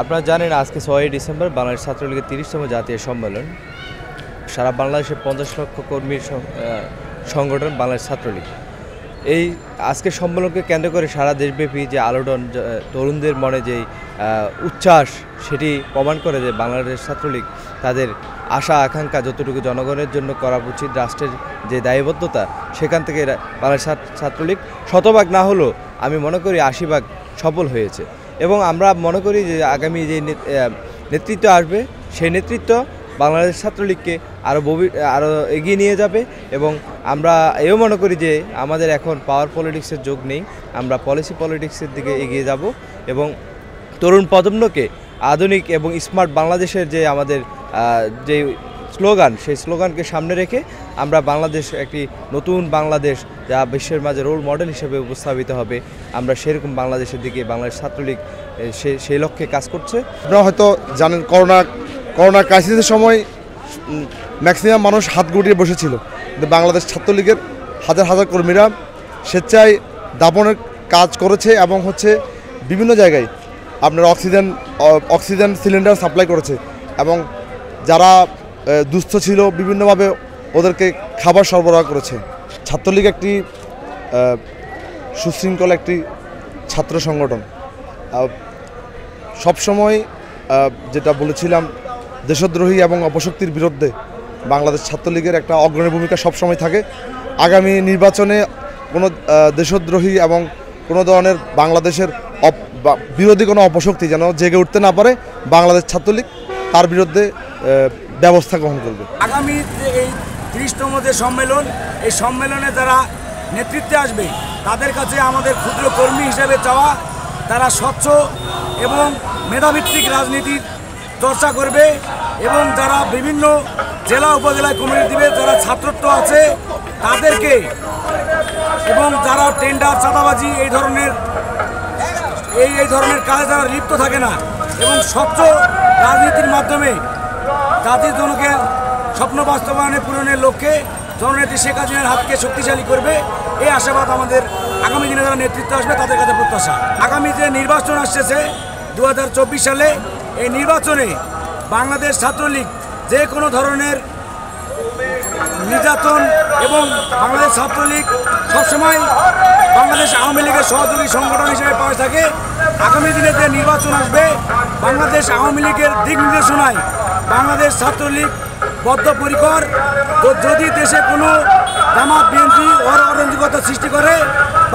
আপনারা জানেন আজকে ছয়ই ডিসেম্বর, বাংলাদেশ ছাত্রলীগের তিরিশতম জাতীয় সম্মেলন। সারা বাংলাদেশের পঞ্চাশ লক্ষ কর্মীর সংগঠন বাংলাদেশ ছাত্রলীগ। এই আজকের সম্মেলনকে কেন্দ্র করে সারা দেশব্যাপী যে আলোড়ন তরুণদের মনে যে উচ্ছ্বাস, সেটি প্রমাণ করে যে বাংলাদেশ ছাত্রলীগ তাদের আশা, আকাঙ্ক্ষা যতটুকু জনগণের জন্য করা উচিত রাষ্ট্রের যে দায়বদ্ধতা, সেখান থেকে বাংলাদেশ ছাত্রলীগ শতভাগ না হলেও আমি মনে করি আশি ভাগ সফল হয়েছে। এবং আমরা মনে করি যে আগামী যে নেত- নেতৃত্ব আসবে, সেই নেতৃত্ব বাংলাদেশ ছাত্রলীগকে আরও ববি আরও এগিয়ে নিয়ে যাবে এবং আমরা এও মনে করি যে আমাদের এখন পাওয়ার পলিটিক্সের যোগ নেই। আমরা পলিসি পলিটিক্সের দিকে এগিয়ে যাব এবং তরুণ প্রজন্মকে আধুনিক এবং স্মার্ট বাংলাদেশের যে আমাদের যে স্লোগান, সেই স্লোগানকে সামনে রেখে আমরা বাংলাদেশ একটি নতুন বাংলাদেশ যা বিশ্বের মাঝে রোল মডেল হিসেবে উপস্থাপিত হবে। আমরা সেরকম বাংলাদেশের দিকে বাংলাদেশ ছাত্রলীগ সে, সেই লক্ষ্যে কাজ করছে। আপনারা হয়তো জানেন, করোনা করোনা ক্রাইসিসের সময় ম্যাক্সিমাম মানুষ হাত গুটিয়ে বসেছিল। কিন্তু বাংলাদেশ ছাত্রলীগের হাজার হাজার কর্মীরা স্বেচ্ছায় দাপনের কাজ করেছে এবং হচ্ছে বিভিন্ন জায়গায় আপনার অক্সিজেন অক্সিজেন সিলিন্ডার সাপ্লাই করেছে। এবং যারা দুস্থ ছিল, বিভিন্নভাবে ওদেরকে খাবার সরবরাহ করেছে। ছাত্রলীগ একটি সুশৃঙ্খল একটি ছাত্র সংগঠন। সবসময় যেটা বলেছিলাম, দেশদ্রোহী এবং অপশক্তির বিরুদ্ধে বাংলাদেশ ছাত্রলীগের একটা অগ্রণী ভূমিকা সবসময় থাকে। আগামী নির্বাচনে কোনো দেশদ্রোহী এবং কোনো ধরনের বাংলাদেশের বিরোধী কোনো অপশক্তি যেন জেগে উঠতে না পারে, বাংলাদেশ ছাত্রলীগ তার বিরুদ্ধে ব্যবস্থা গ্রহণ করবে। আগামী যে এই তিরিশতম যে সম্মেলন, এই সম্মেলনে যারা নেতৃত্বে আসবে, তাদের কাছে আমাদের ক্ষুদ্র কর্মী হিসেবে চাওয়া, তারা স্বচ্ছ এবং মেধাভিত্তিক রাজনীতির চর্চা করবে এবং যারা বিভিন্ন জেলা উপজেলায় কমিটি দিবে যারা ছাত্রত্ব আছে, তাদেরকে এবং যারা টেন্ডার চাঁদাবাজি, এই ধরনের, এই এই ধরনের কাজে যারা লিপ্ত থাকে না, এবং স্বচ্ছ রাজনীতির মাধ্যমে জাতির জনকে স্বপ্ন বাস্তবায়নে পূরণের লক্ষ্যে জননেত্রী শেখ হাসিনার হাতকে শক্তিশালী করবে। এই আশাবাদ আমাদের আগামী দিনে যারা নেতৃত্ব আসবে, তাদের কাছে প্রত্যাশা। আগামী যে নির্বাচন আসছে দু সালে, এই নির্বাচনে বাংলাদেশ ছাত্রলীগ যে কোনো ধরনের নির্যাতন এবং বাংলাদেশ ছাত্রলীগ সবসময় বাংলাদেশ আওয়ামী লীগের সহযোগী সংগঠন হিসেবে পাওয়া থাকে। আগামী দিনে যে নির্বাচন আসবে, বাংলাদেশ আওয়ামী লীগের দিক নির্দেশনায় বাংলাদেশ ছাত্রলীগ বদ্ধপরিকর তো যদি দেশে কোনো জামাত, বিএনপি অরাজকতা সৃষ্টি করে,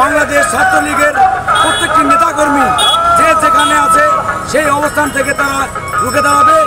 বাংলাদেশ ছাত্রলীগের প্রত্যেকটি নেতাকর্মী যে যেখানে আছে সেই অবস্থান থেকে তারা রুখে দাঁড়াবে।